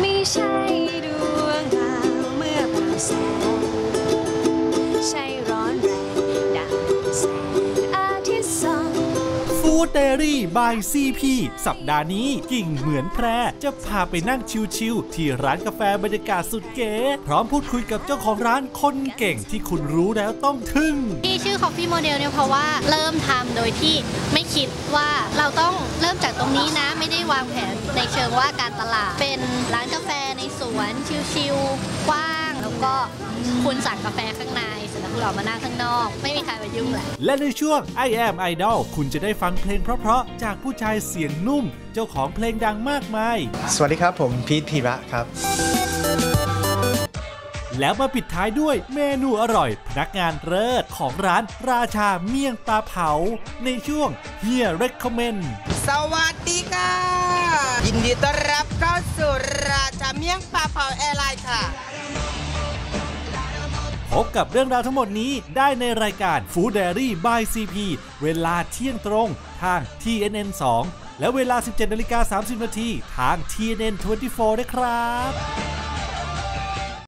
ไม่เตอรี่บายซีพีสัปดาห์นี้กิ่งเหมือนแพรจะพาไปนั่งชิวๆที่ร้านกาแฟบรรยากาศสุดเก๋ พร้อมพูดคุยกับเจ้าของร้านคนเก่งที่คุณรู้แล้วต้องทึ่ง ที่ชื่อ Coffee โมเดลเนี่ยเพราะว่าเริ่มทำโดยที่ไม่คิดว่าเราต้องเริ่มจากตรงนี้นะไม่ได้วางแผน ในเชิงว่าการตลาด เป็นร้านกาแฟในสวนชิลๆกว้าง แล้วก็คุณสั่งกาแฟข้างในเสร็จแล้วคุณออกมานั่งข้างนอก ไม่มีใครมายุ่งแหละ และในช่วง I am Idol คุณจะได้ฟังเพลงเพราะๆ จากผู้ชายเสียงนุ่ม เจ้าของเพลงดังมากมาย สวัสดีครับผมพีทพีระครับ แล้วมาปิดท้ายด้วยเมนูอร่อย พนักงานเลิศของร้านราชาเมี่ยงปลาเผา ในช่วงเฮีย recommend สวัสดีค่ะ ยินดีต้อนรับเข้าสู่ราชาเมี่ยงปลาเผาแอร์ไลน์ค่ะ พบกับเรื่องราวทั้งหมดนี้ได้ในรายการ Food Diary by CP เวลาเที่ยงตรงทาง TNN 2 และเวลา 17นาฬิกา30 นาทีทาง TNN 24 นะครับ